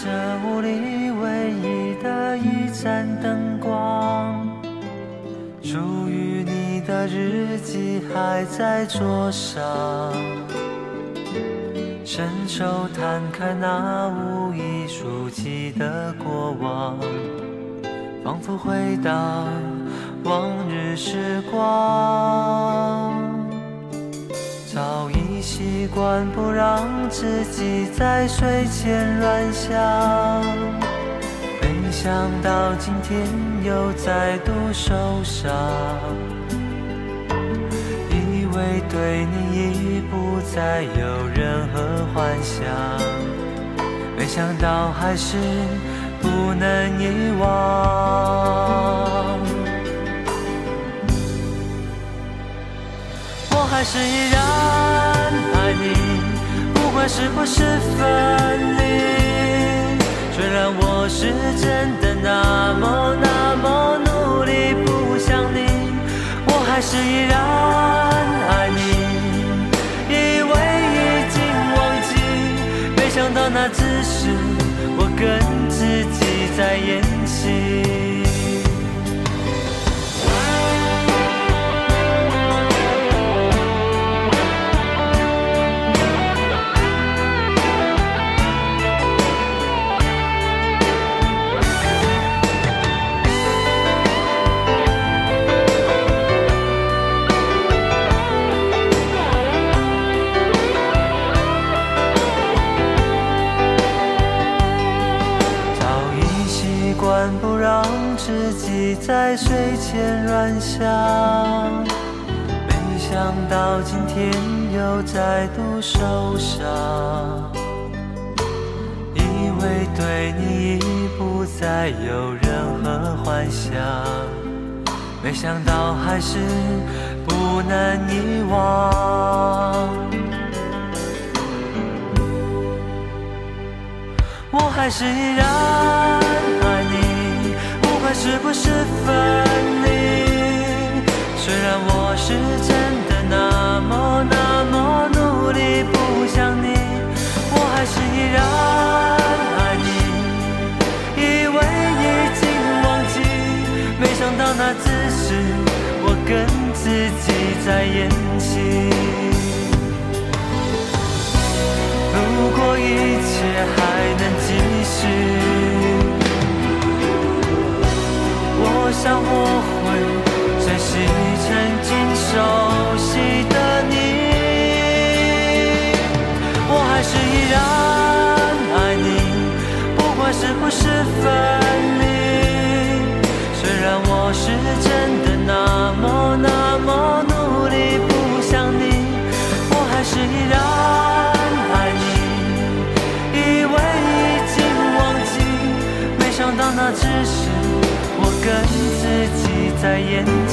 这屋里唯一的一盏灯光，属于你的日记还在桌上。伸手摊开那无意书记的过往，仿佛回到往日时光。习惯不让自己在睡前乱想，没想到今天又再度受伤。以为对你已不再有任何幻想，没想到还是不能遗忘。我还是依然，管是不是分离。虽然我是真的那么那么努力不想你，我还是依然自己在睡前乱想，没想到今天又再度受伤。以为对你已不再有任何幻想，没想到还是不能遗忘。我还是依然，是不是分离。虽然我是真的那么那么努力不想你，我还是依然爱你，以为已经忘记，没想到那只是我跟自己在演戏。只是我跟自己在演。